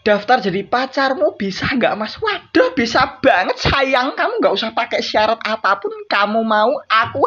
daftar jadi pacarmu bisa nggak mas? Waduh bisa banget sayang kamu nggak usah pakai syarat apa pun kamu mau aku